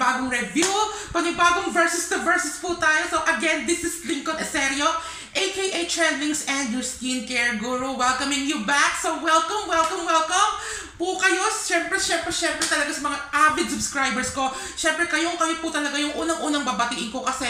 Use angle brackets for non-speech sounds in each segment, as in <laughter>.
panibagong review, panibagong versus to versus po tayo. So again, this is Lincoln Eserio, aka Trendlings and your skincare guru, welcoming you back. So welcome, welcome, welcome po kayo. Siyempre, siyempre, siyempre talaga sa mga avid subscribers ko. Siyempre, kayong kayo po talaga yung unang-unang babatiin ko kasi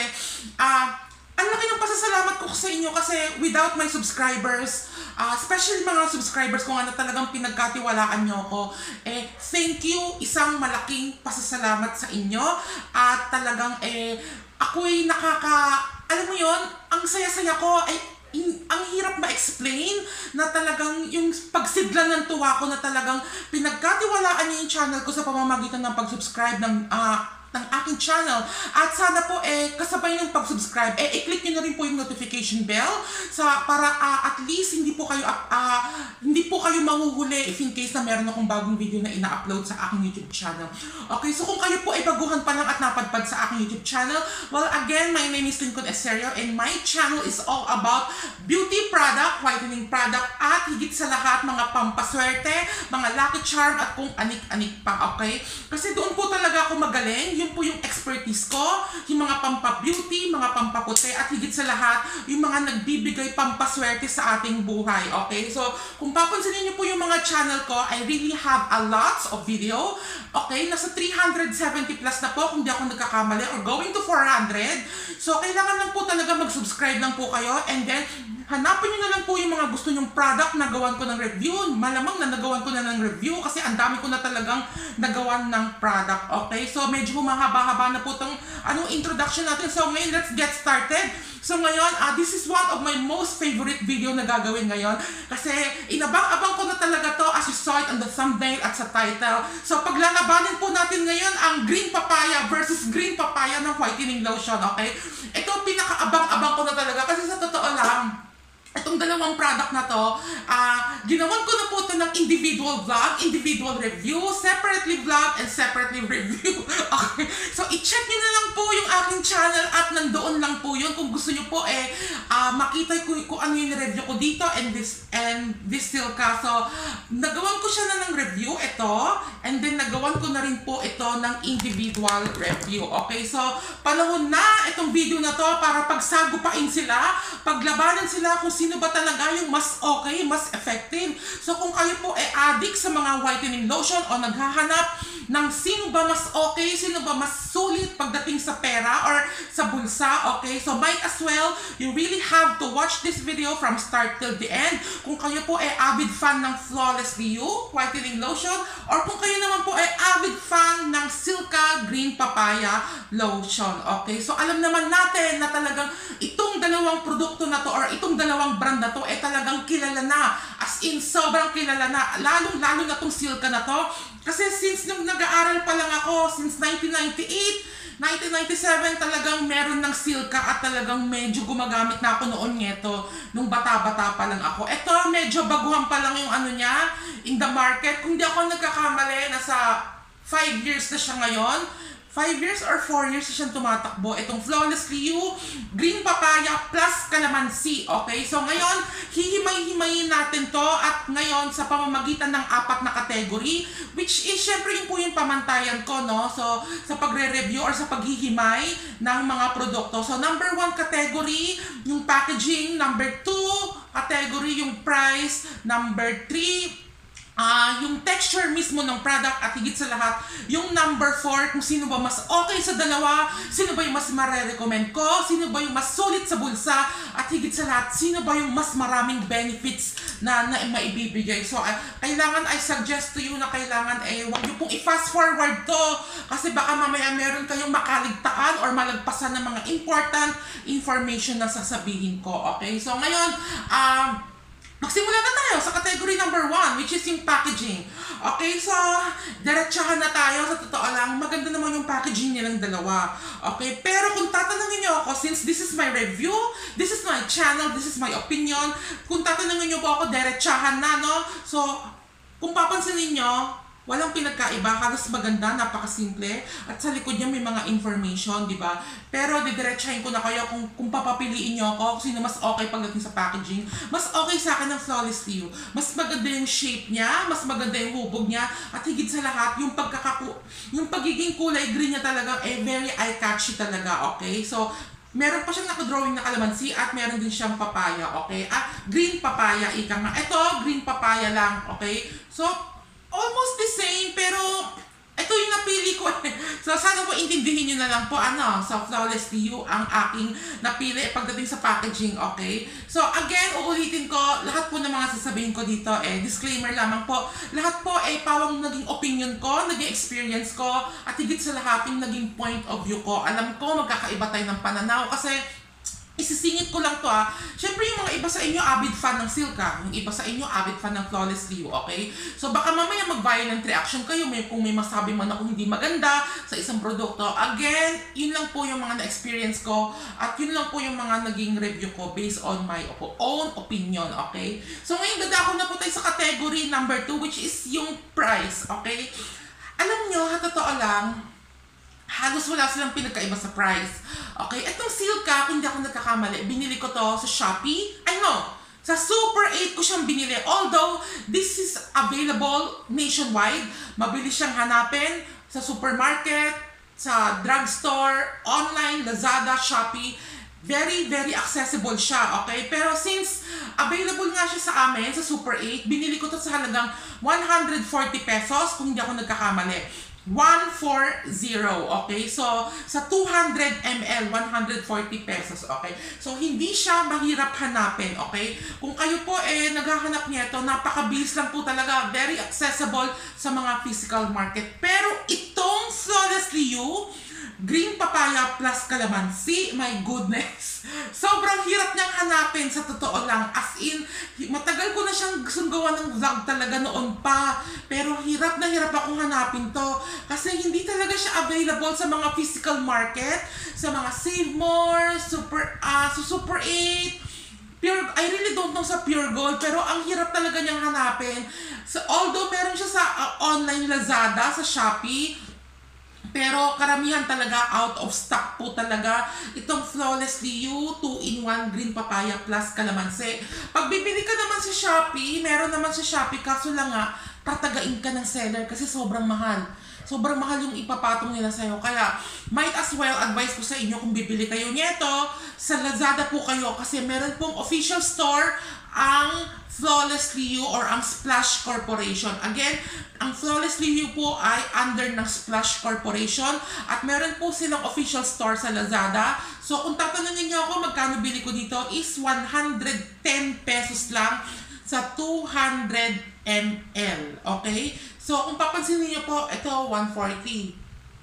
ah ang laki ng pasasalamat ko sa inyo kasi without my subscribers, ah, especially mga subscribers ko nga na talagang pinagkatiwalaan nyo ako, eh, thank you, isang malaking pasasalamat sa inyo at talagang eh, ako'y nakaka, alam mo yon ang saya-saya ko ay in- ang hirap ma-explain na talagang yung pagsidlan ng tuwa ko na talagang pinagkatiwalaan niyo yung channel ko sa pamamagitan ng pag-subscribe ng ah, ng aking channel. At sana po eh kasabay ng pag-subscribe, eh i-click niyo na rin po yung notification bell sa para ah, at least hindi po kayo ah, ah, hindi po kayo mahuhuli if in case na meron akong bagong video na ina-upload sa aking YouTube channel. Okay, so kung kayo po ay baguhan pa lang at napadpad sa aking YouTube channel, well again, my name is Lincoln Eserio and my channel is all about beauty product, whitening product at higit sa lahat mga pampaswerte, mga lucky charm at kung anik-anik pa, okay? Kasi doon po talaga ako magaling, yun po yung expertise ko, yung mga pampa-beauty, mga pampaputi, at higit sa lahat, yung mga nagbibigay pampaswerte sa ating buhay, okay? So, kung papansinin niyo po yung mga channel ko, I really have a lots of video, okay? Nasa 370 plus na po, kung di ako nagkakamali, or going to 400. So, kailangan lang po talaga mag-subscribe lang po kayo, and then, hanapin nyo na lang po yung mga gusto nyong product na gawan ko ng review. Malamang na nagawan ko na ng review kasi ang dami ko na talagang nagawan ng product. Okay? So, medyo humahaba-haba na po itong anong introduction natin. So, ngayon, let's get started. So, ngayon, ah this is one of my most favorite video na gagawin ngayon. Kasi, inabang-abang ko na talaga to as you saw it on the thumbnail at sa title. So, paglalabanin po natin ngayon ang green papaya versus green papaya ng whitening lotion. Okay? Ito, pinaka-abang-abang ko na talaga kasi sa totoo lang, Itong dalawang product na to, ah ginawan ko na po ito ng individual vlog, individual review, separately vlog, and separately <laughs> review. okay. So, i-check nyo na lang po yung aking channel at nandoon lang po yun. Kung gusto nyo po eh, ah, makita ko kung ano yung review ko dito and this and this silka. So, nagawan ko siya na ng review, ito. And then, nagawan ko na rin po ito ng individual review. Okay, so, panahon na itong video na to para pagsagupain sila, paglabanan sila kung sino ba talaga yung mas okay, mas effective. So, kung kayo po ay addict sa mga whitening lotion o naghahanap ng sino ba mas okay, sino ba mas sulit pagdating sa pera or sa bulsa, okay? So, might as well, you really have to watch this video from start till the end. Kung kayo po ay avid fan ng Flawless You whitening lotion or kung kayo naman po ay avid fan ng Silka Green Papaya lotion, okay? So, alam naman natin na talagang itong dalawang produkto na to or itong dalawang brand na to ay talagang kilala na. As in, sobrang kilala na. Lalong-lalo na tong Silka na to. Kasi since nung nag-aaral pa lang ako, since 1998, 1997 talagang meron ng silka at talagang medyo gumagamit na ako noon nito nung bata-bata pa lang ako. Ito medyo baguhan pa lang yung ano niya in the market. Kung di ako nagkakamali, nasa 5 years na siya ngayon. 5 years or 4 years siyang tumatakbo. Itong Flawless Liu, Green Papaya plus Calamansi. Okay, so ngayon, hihimay-himayin natin to at ngayon sa pamamagitan ng apat na category which is syempre yun po yung pamantayan ko, no? So, sa pagre-review or sa paghihimay ng mga produkto. So, number 1 category, yung packaging. Number 2 category, yung price. Number 3 uh, yung texture mismo ng product at higit sa lahat, yung number 4, kung sino ba mas okay sa dalawa, sino ba yung mas marerecommend ko, sino ba yung mas sulit sa bulsa, at higit sa lahat, sino ba yung mas maraming benefits na, na maibibigay. So, uh, kailangan I suggest to you na kailangan eh, wag niyo pong i-fast forward to kasi baka mamaya meron kayong makaligtaan or malagpasan ng mga important information na sasabihin ko. Okay? So, ngayon, um, uh, Magsimula na tayo sa category number one, which is yung packaging. Okay, so, diretsahan na tayo. Sa totoo lang, maganda naman yung packaging nilang dalawa. Okay, pero kung tatanungin niyo ako, since this is my review, this is my channel, this is my opinion, kung tatanungin niyo po ako, diretsahan na, no? So, kung papansinin niyo, walang pinagkaiba, halos maganda, napakasimple, at sa likod niya may mga information, di ba? Pero didiretsahin ko na kayo kung, kung papapiliin niyo ako, sino mas okay pagdating sa packaging. Mas okay sa akin ang Flawless Liu. Mas maganda yung shape niya, mas maganda yung hubog niya, at higit sa lahat, yung pagkakaku yung pagiging kulay green niya talaga, eh, very eye-catchy talaga, okay? So, Meron pa siyang nakadrawing na kalamansi at meron din siyang papaya, okay? Ah, green papaya, ika nga. Ito, green papaya lang, okay? So, almost the same, pero ito yung napili ko. <laughs> so, sana po intindihin nyo na lang po, ano, sa Flawless Liu ang aking napili pagdating sa packaging, okay? So, again, uulitin ko, lahat po ng mga sasabihin ko dito, eh, disclaimer lamang po, lahat po, eh, pawang naging opinion ko, naging experience ko, at higit sa lahat, yung naging point of view ko. Alam ko, magkakaiba tayo ng pananaw, kasi isisingit ko lang to ah. Siyempre yung mga iba sa inyo avid fan ng Silka, yung iba sa inyo avid fan ng Flawless Liu, okay? So baka mamaya mag-violent reaction kayo may, kung may masabi man ako hindi maganda sa isang produkto. Again, yun lang po yung mga na-experience ko at yun lang po yung mga naging review ko based on my own opinion, okay? So ngayon dadako na po tayo sa category number 2 which is yung price, okay? Alam nyo, ha, totoo lang, halos wala silang pinagkaiba sa price. Okay, itong Silka, kung hindi ako nagkakamali, binili ko to sa Shopee. Ay no, sa Super 8 ko siyang binili. Although, this is available nationwide. Mabilis siyang hanapin sa supermarket, sa drugstore, online, Lazada, Shopee. Very, very accessible siya, okay? Pero since available nga siya sa amin, sa Super 8, binili ko to sa halagang 140 pesos, kung hindi ako nagkakamali. 140, okay? So, sa 200 ml, 140 pesos, okay? So, hindi siya mahirap hanapin, okay? Kung kayo po eh naghahanap nito, napakabilis lang po talaga, very accessible sa mga physical market. Pero itong Flawless Liu, green papaya plus calamansi, my goodness. <laughs> Sobrang hirap niyang hanapin sa totoo lang. As in, matagal ko na siyang gustong gawa ng vlog talaga noon pa. Pero hirap na hirap akong hanapin to. Kasi hindi talaga siya available sa mga physical market, sa mga Save More, Super, ah, sa Super 8, Pure, I really don't know sa Pure Gold, pero ang hirap talaga niyang hanapin. So, although meron siya sa ah, online Lazada, sa Shopee, pero karamihan talaga out of stock po talaga itong Flawless Liu 2-in-1 green papaya plus kalamansi. Pag bibili ka naman sa Shopee, meron naman sa Shopee kaso lang nga tatagain ka ng seller kasi sobrang mahal. Sobrang mahal yung ipapatong nila sa'yo. Kaya, might as well advise ko sa inyo kung bibili kayo nito, sa Lazada po kayo kasi meron pong official store ang Flawless Liu or ang Splash Corporation. Again, ang Flawless Liu po ay under ng Splash Corporation at meron po silang official store sa Lazada. So kung tatanungin niyo ako magkano bili ko dito is 110 pesos lang sa 200 ml. Okay? So kung papansinin niyo po, ito 140.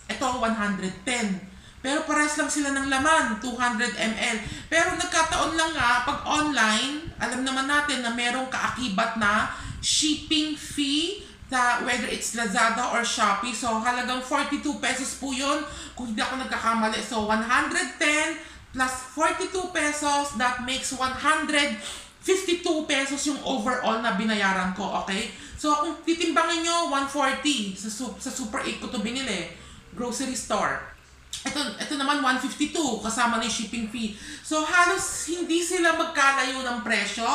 Ito 110. Pero parehas lang sila ng laman, 200 ml. Pero nagkataon lang nga, pag online, alam naman natin na merong kaakibat na shipping fee sa whether it's Lazada or Shopee. So halagang 42 pesos po yun kung hindi ako nagkakamali. So 110 plus 42 pesos, that makes 152 pesos yung overall na binayaran ko, okay? So kung titimbangin nyo, 140 sa, sa Super 8 ko to binili. Grocery store. Ito, ito naman 152 kasama na shipping fee. So halos hindi sila magkalayo ng presyo.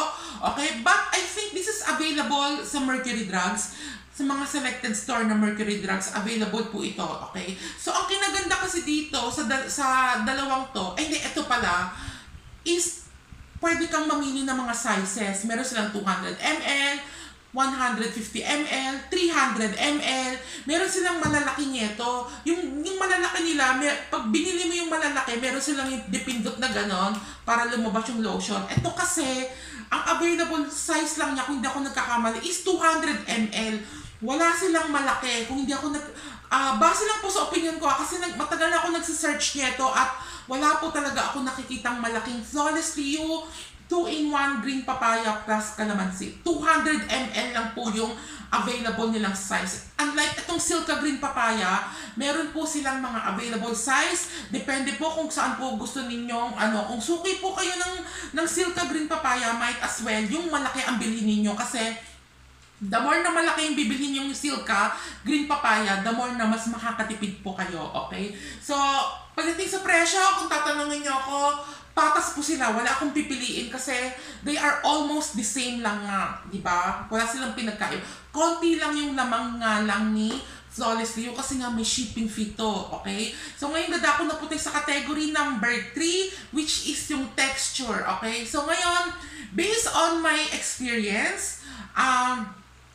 Okay? But I think this is available sa Mercury Drugs. Sa mga selected store na Mercury Drugs, available po ito. Okay? So ang kinaganda kasi dito sa, dal- sa dalawang to, ay hindi, ito pala, is pwede kang mamili ng mga sizes. Meron silang 200 ml, 150 ml, 300 ml. Meron silang malalaki nito. Yung, yung malalaki nila, may, pag binili mo yung malalaki, meron silang dipindot na ganon para lumabas yung lotion. Ito kasi, ang available size lang niya, kung hindi ako nagkakamali, is 200 ml. Wala silang malaki. Kung hindi ako nag... ah base lang po sa opinion ko, ah, kasi nag, matagal na ako nagsisearch nito at wala po talaga ako nakikitang malaking flawless Liu 2-in-1 green papaya plus calamansi. 200 ml lang po yung available nilang size. Unlike itong Silka Green Papaya, meron po silang mga available size. Depende po kung saan po gusto ninyong ano. Kung suki po kayo ng, ng Silka Green Papaya, might as well yung malaki ang bilhin ninyo kasi The more na malaki yung bibilhin yung silka, green papaya, the more na mas makakatipid po kayo, okay? So, pagdating sa presyo, kung tatanungin nyo ako, patas po sila. Wala akong pipiliin kasi they are almost the same lang nga, di ba? Wala silang pinagkaiba. Konti lang yung lamang nga lang ni Flawless Leo kasi nga may shipping fee to, okay? So ngayon dadako na po tayo sa category number 3 which is yung texture, okay? So ngayon, based on my experience, um,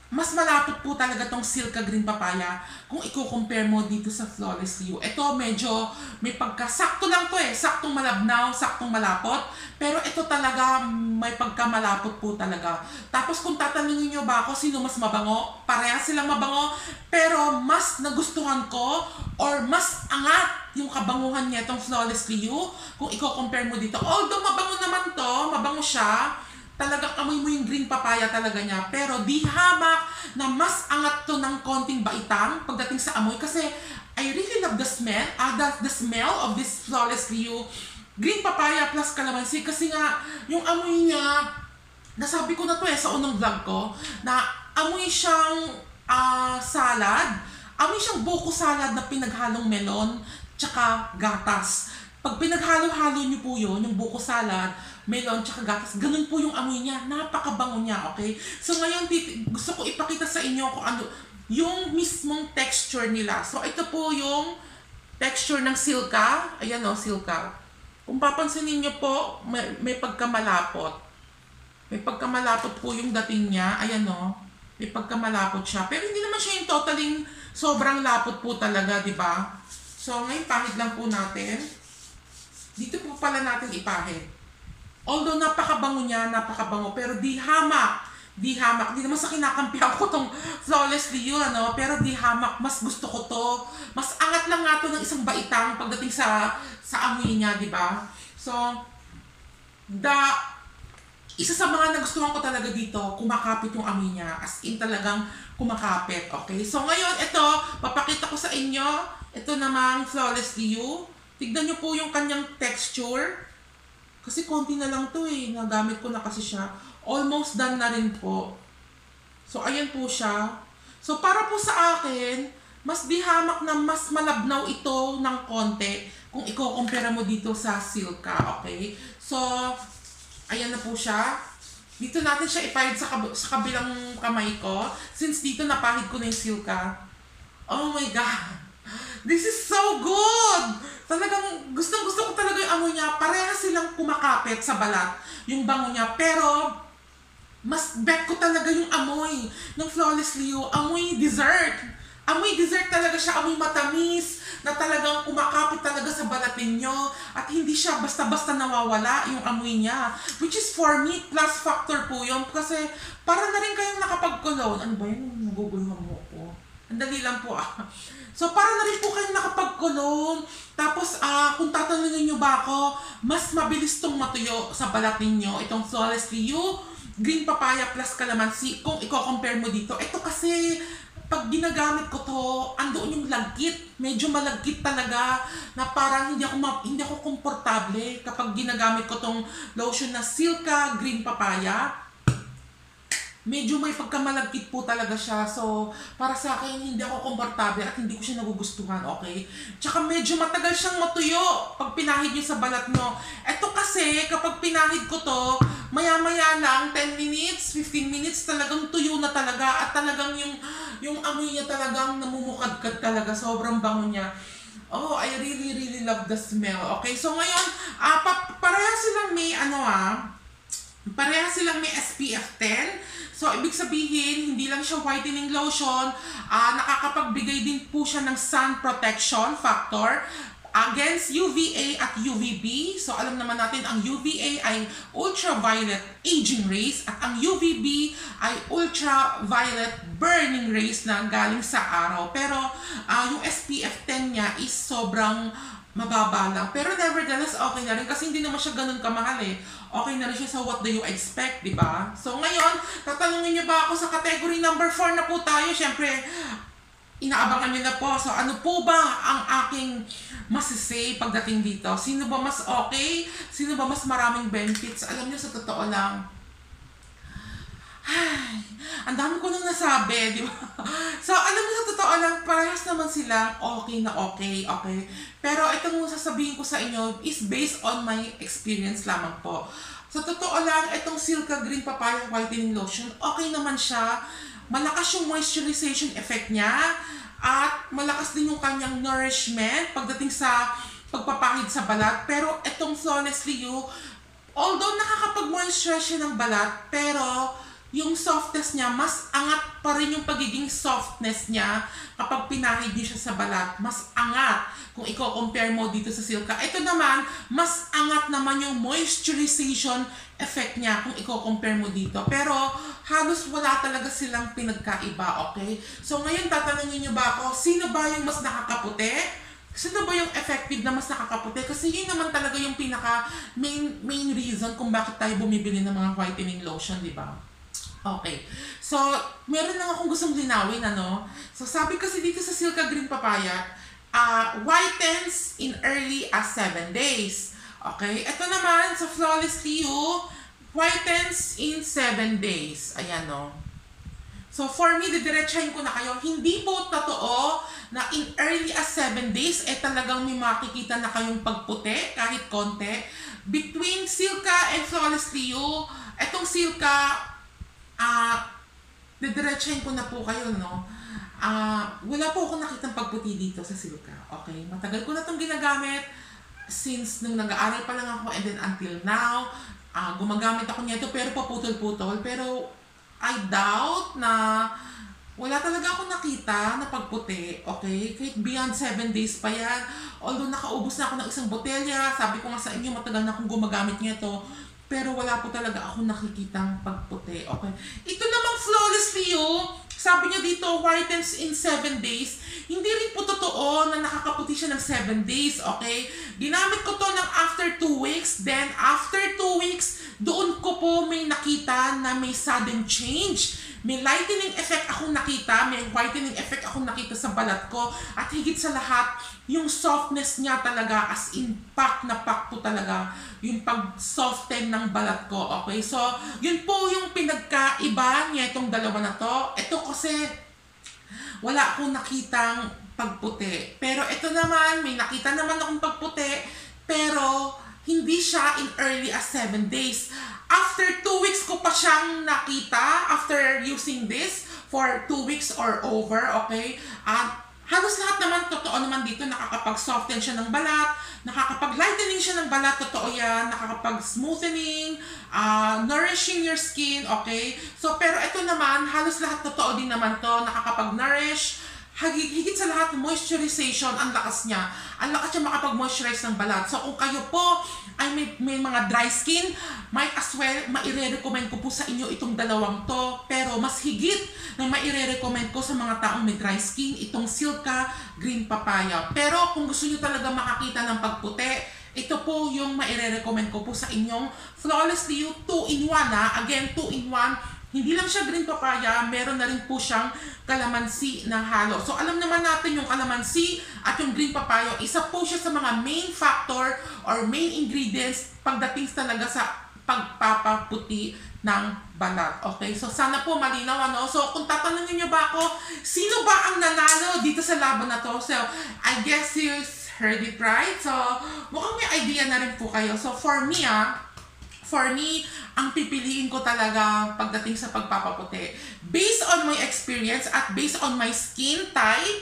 mas malapot po talaga tong Silka Green Papaya kung i-compare mo dito sa Flawless Leo. Ito medyo may pagkasakto lang to eh. Saktong malabnaw, saktong malapot. Pero ito talaga may pagkamalapot po talaga. Tapos kung tatanungin nyo ba ako sino mas mabango, pareha silang mabango. Pero mas nagustuhan ko or mas angat yung kabanguhan niya itong Flawless Leo kung i-compare mo dito. Although mabango naman to, mabango siya, talagang amoy mo yung green papaya talaga niya. Pero di hamak na mas angat to ng konting baitang pagdating sa amoy. Kasi I really love the smell, ah, the, the smell of this flawless Leo green papaya plus calamansi. Kasi nga yung amoy niya nasabi ko na to eh sa unang vlog ko na amoy siyang ah, salad. Amoy siyang buko salad na pinaghalong melon tsaka gatas pag pinaghalo-halo niyo po yun, yung buko salad, melon, tsaka gatas, ganun po yung amoy niya. Napakabango niya, okay? So ngayon, gusto ko ipakita sa inyo kung ano, yung mismong texture nila. So ito po yung texture ng silka. Ayan o, silka. Kung papansinin niyo po, may, may pagkamalapot. May pagkamalapot po yung dating niya. Ayan o. May pagkamalapot siya. Pero hindi naman siya yung totaling sobrang lapot po talaga, di ba? So, ngayon, pahid lang po natin. Dito po pala natin ipahid. Although napakabango niya, napakabango, pero di hamak. Di hamak. Di naman sa kinakampihan ko tong flawless Leo, ano? Pero di hamak. Mas gusto ko to. Mas angat lang nga to ng isang baitang pagdating sa sa amoy niya, di ba? So, the isa sa mga nagustuhan ko talaga dito, kumakapit yung amoy niya. As in talagang kumakapit. Okay? So ngayon, ito, papakita ko sa inyo. Ito namang Flawless Leo. Tignan nyo po yung kanyang texture. Kasi konti na lang to eh. Nagamit ko na kasi siya. Almost done na rin po. So, ayan po siya. So, para po sa akin, mas di hamak na mas malabnaw ito ng konti kung i-compare mo dito sa Silka, okay? So, ayan na po siya. Dito natin siya ipahid sa, kab- sa kabilang kamay ko. Since dito napahid ko na yung Silka. Oh my God! This is so good! Talagang gustong gusto ko talaga yung amoy niya. Pareha silang kumakapit sa balat, yung bango niya. Pero, mas bet ko talaga yung amoy ng Flawless Leo. Amoy dessert. Amoy dessert talaga siya. Amoy matamis na talagang kumakapit talaga sa balat ninyo. At hindi siya basta-basta nawawala yung amoy niya. Which is for me, plus factor po yun. Kasi para na rin kayong nakapag-cologne. Ano ba yun? Nagugulman mo ko. Ang dali lang po ah. So, para na rin po kayong nakapag-cologne. Tapos, ah, kung tatanungin nyo ba ako, mas mabilis tong matuyo sa balat ninyo. Itong Flawless Leo, green papaya plus calamansi. Kung i-compare mo dito, ito kasi, pag ginagamit ko to, andoon yung lagkit. Medyo malagkit talaga na parang hindi ako ma- hindi ako komportable kapag ginagamit ko tong lotion na Silka Green Papaya medyo may pagkamalagkit po talaga siya. So, para sa akin, hindi ako komportable at hindi ko siya nagugustuhan, okay? Tsaka medyo matagal siyang matuyo pag pinahid niyo sa balat nyo. Ito kasi, kapag pinahid ko to, maya-maya lang, 10 minutes, 15 minutes, talagang tuyo na talaga at talagang yung, yung amoy niya talagang namumukadkad talaga. Sobrang bango niya. Oh, I really, really love the smell. Okay, so ngayon, ah, pa- pareha silang may ano ah, Pareha silang may SPF 10. So, ibig sabihin, hindi lang siya whitening lotion, ah nakakapagbigay din po siya ng sun protection factor against UVA at UVB. So, alam naman natin, ang UVA ay ultraviolet aging rays at ang UVB ay ultraviolet burning rays na galing sa araw. Pero, ah yung SPF 10 niya is sobrang mababa lang. Pero nevertheless, okay na rin kasi hindi naman siya ganun kamahal eh. Okay na rin siya sa what do you expect, di ba? So ngayon, tatanungin niyo ba ako sa category number 4 na po tayo? Siyempre, inaabangan niyo na po. So ano po ba ang aking masisay pagdating dito? Sino ba mas okay? Sino ba mas maraming benefits? Alam niyo sa totoo lang, Ay, ang dami ko nang nasabi, di ba? <laughs> So, alam mo sa totoo lang, parehas naman silang okay na okay, okay? Pero itong sasabihin ko sa inyo is based on my experience lamang po. Sa totoo lang, itong Silka Green Papaya Whitening Lotion, okay naman siya. Malakas yung moisturization effect niya. At malakas din yung kanyang nourishment pagdating sa pagpapahid sa balat. Pero itong Flawlessly You, although nakakapag-moisturize siya ng balat, pero yung softness niya, mas angat pa rin yung pagiging softness niya kapag pinahid niyo siya sa balat. Mas angat kung i-compare mo dito sa Silka. Ito naman, mas angat naman yung moisturization effect niya kung i-compare mo dito. Pero halos wala talaga silang pinagkaiba, okay? So ngayon tatanungin niyo ba ako, sino ba yung mas nakakaputi? Sino ba yung effective na mas nakakaputi? Kasi yun naman talaga yung pinaka main, main reason kung bakit tayo bumibili ng mga whitening lotion, di ba? Okay. So, meron lang akong gustong linawin, ano? So, sabi kasi dito sa Silka Green Papaya, uh, whitens in early as 7 days. Okay? Ito naman, sa Flawlessly You, whitens in 7 days. Ayan, no? So, for me, didiretsahin ko na kayo, hindi po totoo na in early as 7 days, eh talagang may makikita na kayong pagputi, kahit konti. Between Silka and Flawlessly You, etong Silka, ah, didiretsahin ko na po kayo, no? Ah, wala po akong nakitang pagputi dito sa Silka. Okay? Matagal ko na itong ginagamit since nung nag-aaral pa lang ako and then until now, ah, gumagamit ako nito pero paputol-putol. Pero I doubt na wala talaga ako nakita na pagputi, okay? Kahit beyond 7 days pa yan. Although nakaubos na ako ng isang botelya, sabi ko nga sa inyo, matagal na akong gumagamit nito. Pero wala po talaga ako nakikitang pagputi, okay? Ito namang flawlessly you, sabi niya dito, whitens in 7 days. Hindi rin po totoo na nakakaputi siya ng 7 days, okay? Ginamit ko to ng after 2 weeks. Then, after 2 weeks, doon ko po may nakita na may sudden change. May lightening effect akong nakita, may whitening effect akong nakita sa balat ko. At higit sa lahat, yung softness niya talaga, as in pack na pack po talaga, yung pag-soften ng balat ko. Okay, so, yun po yung pinagkaiba niya itong dalawa na to. Ito kasi, wala akong nakitang pagputi. Pero ito naman, may nakita naman akong pagputi, pero hindi siya in early as 7 days. After 2 weeks ko pa siyang nakita, after using this for 2 weeks or over, okay? At halos lahat naman, totoo naman dito, nakakapag-soften siya ng balat, nakakapag-lightening siya ng balat, totoo yan, nakakapag-smoothening, uh, nourishing your skin, okay? So, pero ito naman, halos lahat totoo din naman to, nakakapag-nourish, higit, sa lahat, moisturization, ang lakas niya. Ang lakas niya makapag-moisturize ng balat. So, kung kayo po ay may, may mga dry skin, might as well, maire-recommend ko po sa inyo itong dalawang to. Pero mas higit na maire-recommend ko sa mga taong may dry skin, itong Silka Green Papaya. Pero kung gusto niyo talaga makakita ng pagputi, ito po yung maire-recommend ko po sa inyong Flawlessly You 2-in-1 ha. Again, 2-in-1 hindi lang siya green papaya, meron na rin po siyang kalamansi na halo. So alam naman natin yung kalamansi at yung green papaya, isa po siya sa mga main factor or main ingredients pagdating talaga sa pagpapaputi ng balat. Okay? So sana po malinaw ano. So kung tatanungin niyo ba ako, sino ba ang nanalo dito sa laban na to? So I guess you heard it right. So mukhang may idea na rin po kayo. So for me ah, For me, ang pipiliin ko talaga pagdating sa pagpapaputi, based on my experience at based on my skin type,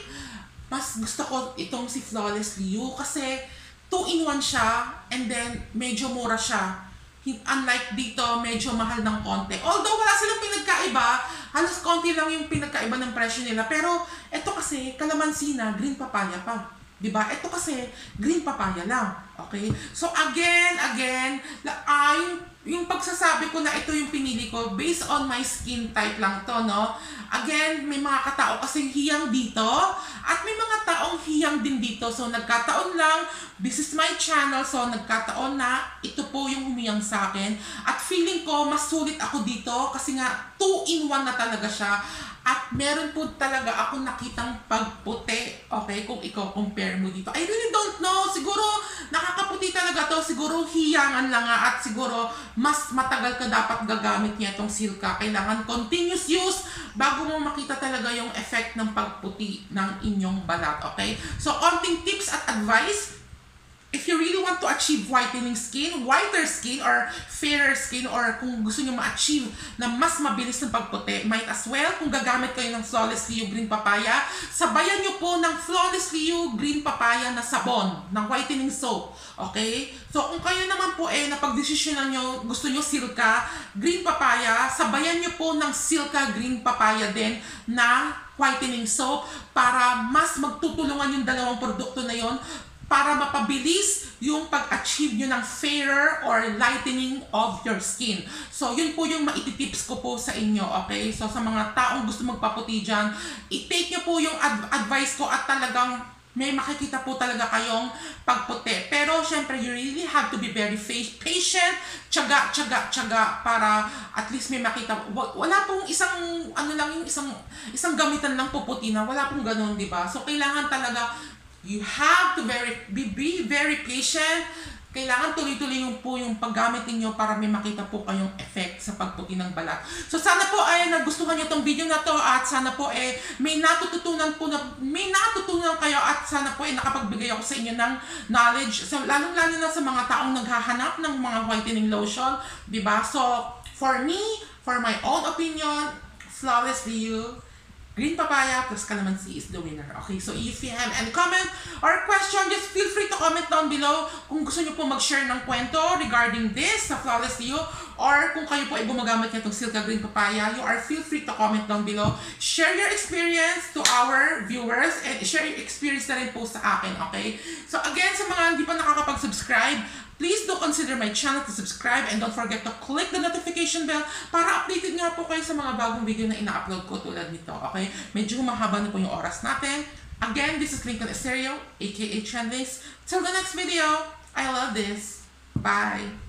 mas gusto ko itong si Flawlessly You kasi 2-in-1 siya and then medyo mura siya. Unlike dito, medyo mahal ng konti. Although wala silang pinagkaiba, halos konti lang yung pinagkaiba ng presyo nila. Pero ito kasi, kalamansi na, green papaya pa. ba? Ito kasi green papaya lang. Okay? So again, again, la, ah, yung, pagsasabi ko na ito yung pinili ko based on my skin type lang to, no? Again, may mga katao kasi hiyang dito at may mga taong hiyang din dito. So nagkataon lang, this is my channel, so nagkataon na ito po yung humiyang sa akin. At feeling ko mas sulit ako dito kasi nga 2 in 1 na talaga siya At meron po talaga ako nakitang pagputi, okay, kung ikaw compare mo dito. I really don't know. Siguro nakakaputi talaga to. Siguro hiyangan lang nga at siguro mas matagal ka dapat gagamit niya itong silka. Kailangan continuous use bago mo makita talaga yung effect ng pagputi ng inyong balat, okay? So, konting tips at advice if you really want to achieve whitening skin, whiter skin, or fairer skin, or kung gusto nyo ma-achieve na mas mabilis ng pagputi, might as well, kung gagamit kayo ng Flawless Liu Green Papaya, sabayan nyo po ng Flawless Liu Green Papaya na sabon, ng whitening soap. Okay? So, kung kayo naman po eh, napagdesisyonan nyo, gusto nyo silka, green papaya, sabayan nyo po ng silka green papaya din na whitening soap para mas magtutulungan yung dalawang produkto na yon para mapabilis yung pag-achieve nyo ng fairer or lightening of your skin. So, yun po yung maititips ko po sa inyo, okay? So, sa mga taong gusto magpaputi dyan, i-take nyo po yung ad- advice ko at talagang may makikita po talaga kayong pagputi. Pero, syempre, you really have to be very patient, tiyaga, tiyaga, tiyaga, para at least may makita. Wa- Wala pong isang, ano lang, yung isang, isang gamitan lang puputi na, wala pong ganun, di ba? So, kailangan talaga you have to very be, be very patient. Kailangan tuloy-tuloy yung po yung paggamit ninyo para may makita po kayong effect sa pagputi ng balat. So sana po ay nagustuhan niyo tong video na to at sana po eh may natututunan po na may natutunan kayo at sana po eh nakapagbigay ako sa inyo ng knowledge. So lalong-lalo na sa mga taong naghahanap ng mga whitening lotion, 'di ba? So for me, for my own opinion, flawless you Green papaya plus calamansi is the winner. Okay, so if you have any comment or question, just feel free to comment down below kung gusto nyo po mag-share ng kwento regarding this sa Flawless Leo or kung kayo po ay gumagamit nitong Silka Green Papaya, you are feel free to comment down below. Share your experience to our viewers and share your experience na rin po sa akin, okay? So again, sa mga hindi pa nakakapag-subscribe, Please do consider my channel to subscribe and don't forget to click the notification bell para updated nga po kayo sa mga bagong video na ina-upload ko tulad nito. Okay? Medyo mahaba na po yung oras natin. Again, this is Lincoln Eserio, aka Trendings. Till the next video, I love this. Bye!